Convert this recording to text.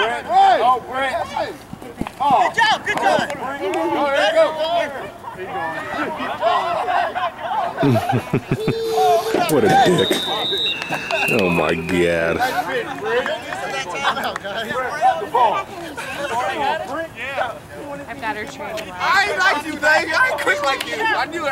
Brent. Hey. Oh, Brent. Hey. Oh. Good job, good job. Oh, there you go. what a dick. Oh my god. I've got her trained. I ain't like you, baby. I ain't quick like you. I knew